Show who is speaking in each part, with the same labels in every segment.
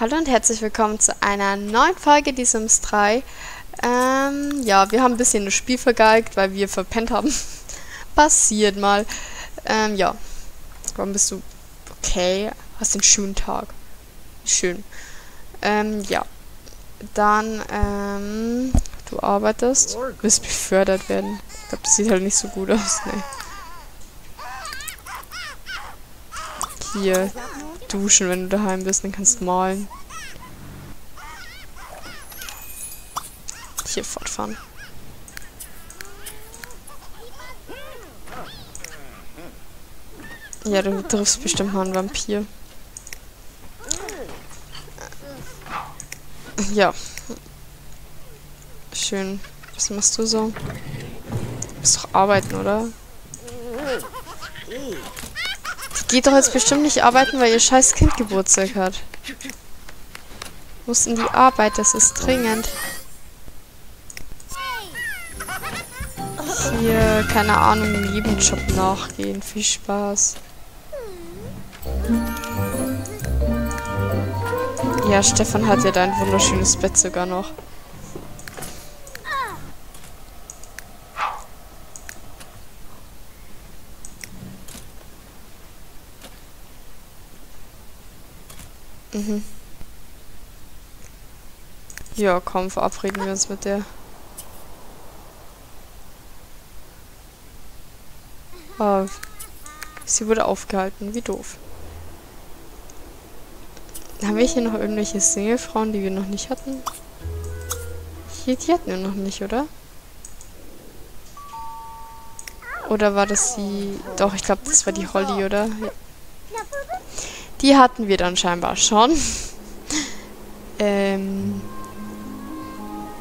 Speaker 1: Hallo und herzlich willkommen zu einer neuen Folge Die Sims 3. Ähm, ja, wir haben ein bisschen das Spiel vergeigt, weil wir verpennt haben. Passiert mal. Ähm, ja. Warum bist du okay? Hast einen schönen Tag. Schön. Ähm, ja. Dann, ähm, du arbeitest, wirst befördert werden. Ich glaube, das sieht halt nicht so gut aus, ne. Hier, duschen, wenn du daheim bist, dann kannst du malen. Hier fortfahren. Ja, du triffst bestimmt mal einen Vampir. Ja. Schön. Was machst du so? Du musst doch arbeiten, oder? Geht doch jetzt bestimmt nicht arbeiten, weil ihr scheiß Kind Geburtstag hat. Muss in die Arbeit, das ist dringend. Hier, keine Ahnung, Nebenjob nachgehen. Viel Spaß. Ja, Stefan hat ja dein wunderschönes Bett sogar noch. Mhm. Ja, komm, verabreden wir uns mit der. Oh, sie wurde aufgehalten, wie doof. Haben wir hier noch irgendwelche Single-Frauen, die wir noch nicht hatten? Hier, die hatten wir noch nicht, oder? Oder war das die... Doch, ich glaube, das war die Holly, oder? Ja. Die hatten wir dann scheinbar schon. ähm...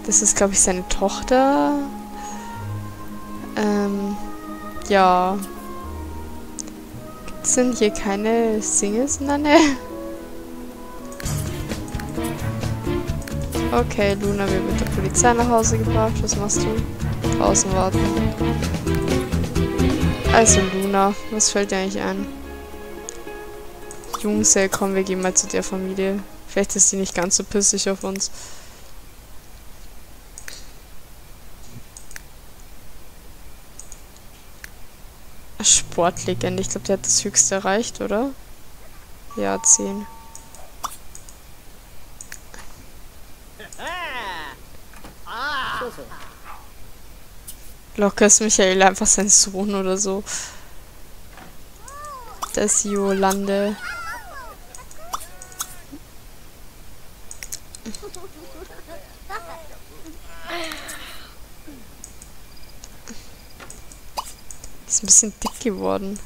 Speaker 1: Das ist, glaube ich, seine Tochter. Ähm... Ja. Sind hier keine Singles in der Nähe? Okay, Luna wird mit der Polizei nach Hause gebracht. Was machst du? Draußen warten. Also Luna, was fällt dir eigentlich ein? Jungs, ey, komm, wir gehen mal zu der Familie. Vielleicht ist die nicht ganz so pissig auf uns. Sportlegende. Ich glaube, der hat das höchste erreicht, oder? Ja, 10. Locker ist Michael einfach sein Sohn oder so. Das Jolande. Ist ein bisschen dick geworden.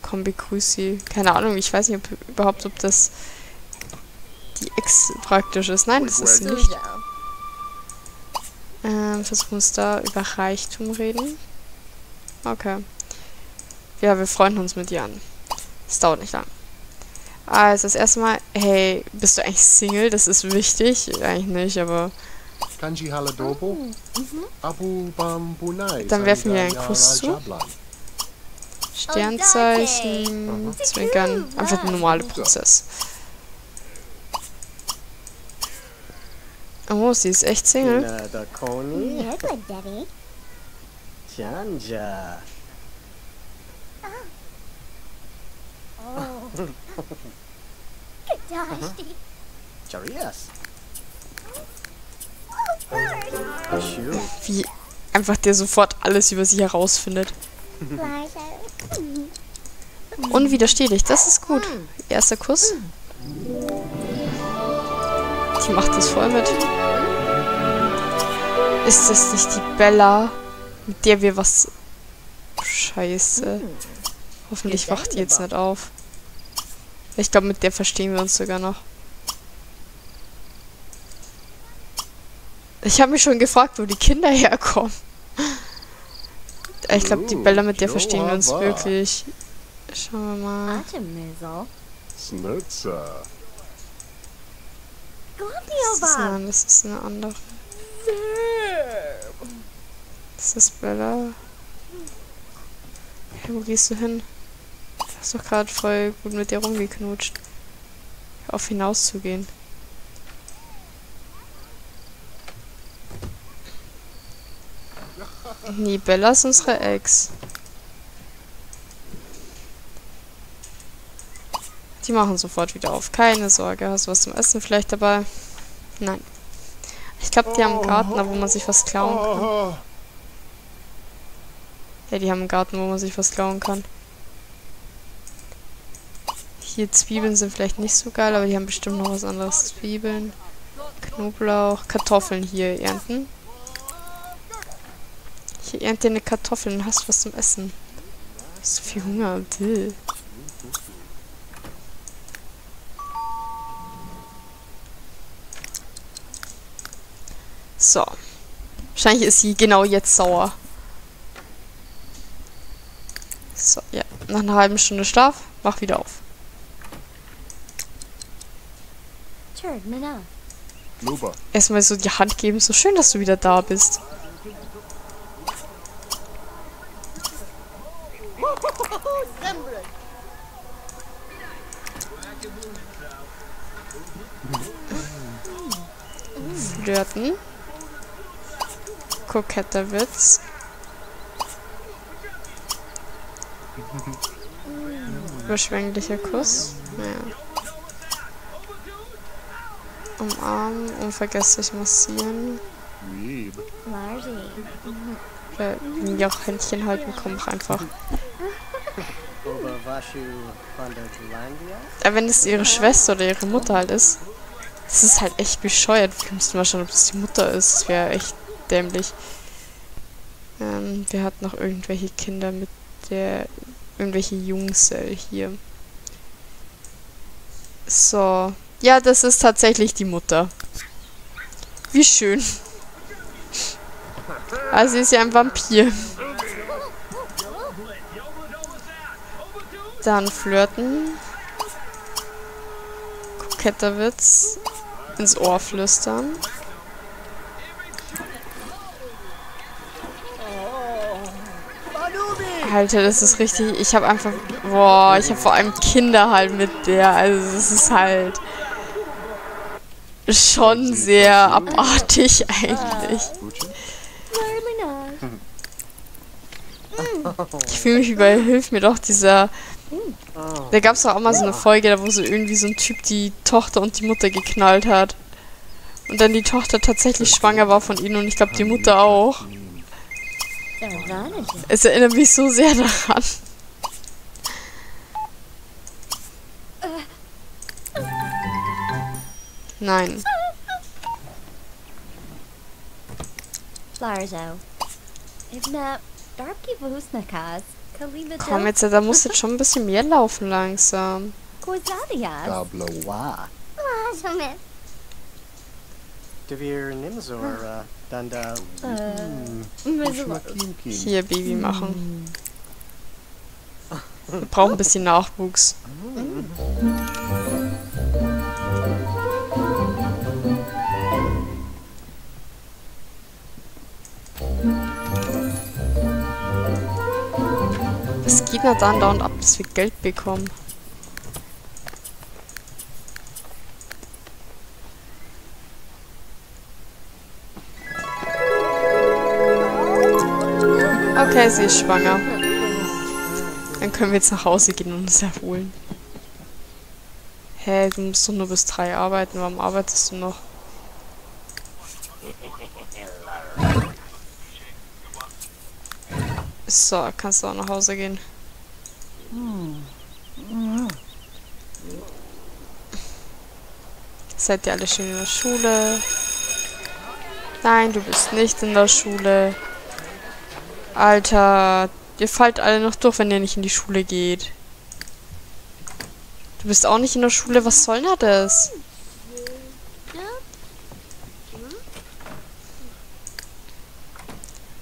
Speaker 1: Komm, begrüß sie. Keine Ahnung, ich weiß nicht ob, überhaupt, ob das die Ex praktisch ist. Nein, das ist nicht. Ähm, versuchen uns da über Reichtum reden. Okay. Ja, wir freuen uns mit dir an. Das dauert nicht lang. Also das erste Mal, hey, bist du eigentlich Single? Das ist wichtig. Eigentlich nicht, aber... Dann werfen wir einen Kuss zu. Sternzeichen, Zwinkern, einfach der normale Prozess. Oh, sie ist echt Single. Janja. Wie einfach der sofort alles über sie herausfindet. Unwiderstehlich, das ist gut. Erster Kuss. Die macht das voll mit. Ist das nicht die Bella, mit der wir was... Scheiße. Hoffentlich wacht die jetzt nicht auf. Ich glaube, mit der verstehen wir uns sogar noch. Ich habe mich schon gefragt, wo die Kinder herkommen. Ich glaube, die Bella, mit der verstehen wir uns wirklich. Schauen wir mal. Das ist, eine, das ist eine andere. Das ist Bella. Hey, wo gehst du hin? Du hast doch gerade voll gut mit dir rumgeknutscht. Auf hinauszugehen. Nee, Bella ist unsere Ex. Die machen sofort wieder auf. Keine Sorge. Hast du was zum Essen vielleicht dabei? Nein. Ich glaube, die haben einen Garten, wo man sich was klauen kann. Ja, die haben einen Garten, wo man sich was klauen kann. Hier Zwiebeln sind vielleicht nicht so geil, aber die haben bestimmt noch was anderes. Zwiebeln, Knoblauch, Kartoffeln hier ernten. Hier ernte eine Kartoffel und hast was zum Essen. So viel Hunger. Dill. So. Wahrscheinlich ist sie genau jetzt sauer. So, ja. Nach einer halben Stunde Schlaf, mach wieder auf. Erstmal so die Hand geben. So schön, dass du wieder da bist. Flirten. Koketter Witz. Überschwänglicher Kuss. Ja. Umarmen, unvergesslich massieren. Oder mir auch Händchen halten, komm einfach. Ja, wenn es ihre Schwester oder ihre Mutter halt ist. Das ist halt echt bescheuert. Wir müssten mal schauen, ob das die Mutter ist. Das wäre echt dämlich. Ähm, wir hatten noch irgendwelche Kinder mit der... Irgendwelche Jungs äh, hier. So. Ja, das ist tatsächlich die Mutter. Wie schön. Also sie ist ja ein Vampir. Dann flirten. Koketter Witz. Ins Ohr flüstern. Alter, das ist richtig. Ich habe einfach. Boah, ich habe vor allem Kinder halt mit der. Also, das ist halt. Schon sehr abartig eigentlich. Ich fühle mich wie bei Hilf mir doch dieser. Da gab es doch auch mal so eine Folge, da wo so irgendwie so ein Typ die Tochter und die Mutter geknallt hat. Und dann die Tochter tatsächlich schwanger war von ihnen und ich glaube die Mutter auch. Es erinnert mich so sehr daran. Nein. Komm jetzt, da muss jetzt schon ein bisschen mehr laufen langsam. Hier Baby machen. Wir brauchen ein bisschen Nachwuchs. Denn da und ab, dass wir Geld bekommen? Okay, sie ist schwanger. Dann können wir jetzt nach Hause gehen und uns erholen. Hä, du musst doch nur bis drei arbeiten. Warum arbeitest du noch? So, kannst du auch nach Hause gehen. Seid ihr alle schön in der Schule? Nein, du bist nicht in der Schule. Alter, ihr fallt alle noch durch, wenn ihr nicht in die Schule geht. Du bist auch nicht in der Schule, was soll denn das?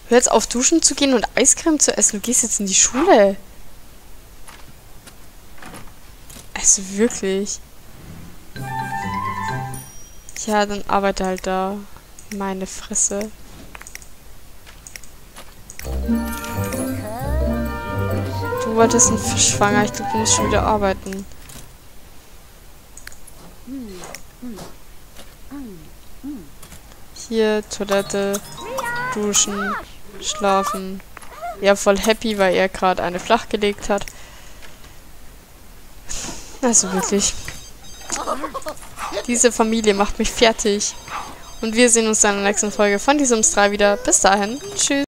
Speaker 1: Hör jetzt auf, duschen zu gehen und Eiscreme zu essen. Du gehst jetzt in die Schule. Also wirklich. Ja, dann arbeite halt da. Meine Fresse. Du wolltest einen Fisch fangen, ich glaube, du musst schon wieder arbeiten. Hier, Toilette, duschen, schlafen. Ja, voll happy, weil er gerade eine flach gelegt hat. Also wirklich. Diese Familie macht mich fertig. Und wir sehen uns dann in der nächsten Folge von die Sims 3 wieder. Bis dahin. Tschüss.